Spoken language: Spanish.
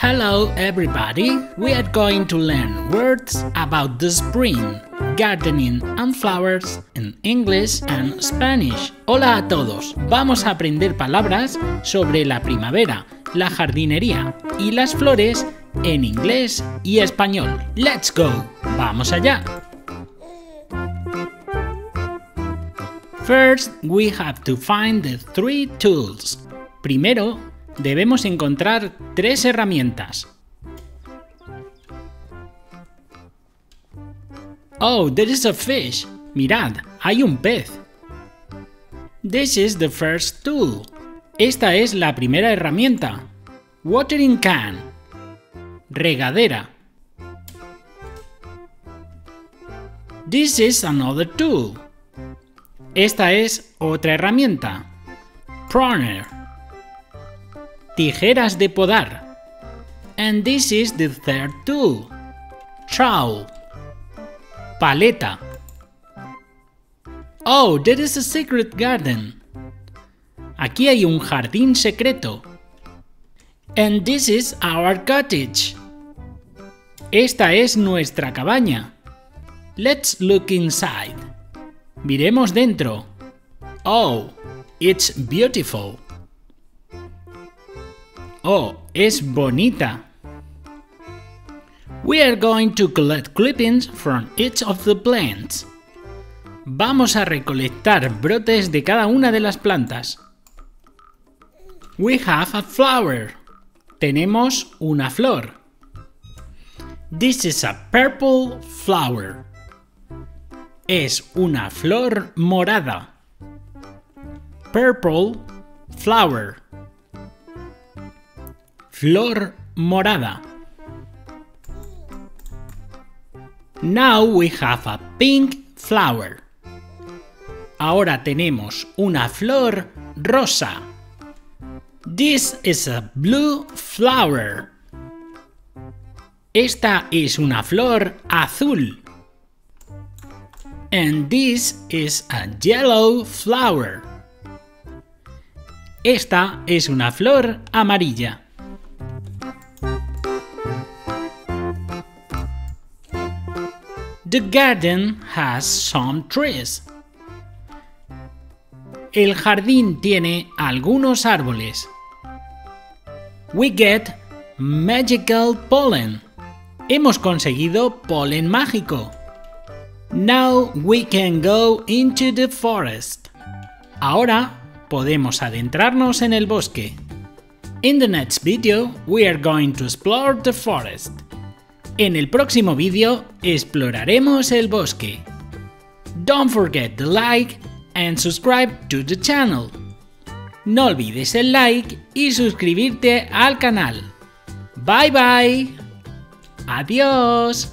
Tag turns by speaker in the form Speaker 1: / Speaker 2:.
Speaker 1: Hello everybody! We are going to learn words about the spring, gardening and flowers in English and Spanish. Hola a todos! Vamos a aprender palabras sobre la primavera, la jardinería y las flores en inglés y español. ¡Let's go! ¡Vamos allá! First, we have to find the three tools. Primero, debemos encontrar tres herramientas. Oh, there is a fish. Mirad, hay un pez. This is the first tool. Esta es la primera herramienta. Watering can. Regadera. This is another tool. Esta es otra herramienta. Pruner tijeras de podar. And this is the third tool. Trowel. Paleta. Oh, there is a secret garden. Aquí hay un jardín secreto. And this is our cottage. Esta es nuestra cabaña. Let's look inside. Miremos dentro. Oh, it's beautiful. Oh, es bonita. We are going to collect clippings from each of the plants. Vamos a recolectar brotes de cada una de las plantas. We have a flower. Tenemos una flor. This is a purple flower. Es una flor morada. Purple flower flor morada. Now we have a pink flower. Ahora tenemos una flor rosa. This is a blue flower. Esta es una flor azul. And this is a yellow flower. Esta es una flor amarilla. The garden has some trees. El jardín tiene algunos árboles. We get magical pollen. Hemos conseguido polen mágico. Now we can go into the forest. Ahora podemos adentrarnos en el bosque. In the next video, we are going to explore the forest. En el próximo vídeo exploraremos el bosque. Don't forget to like and subscribe to the channel. No olvides el like y suscribirte al canal. Bye bye. Adiós.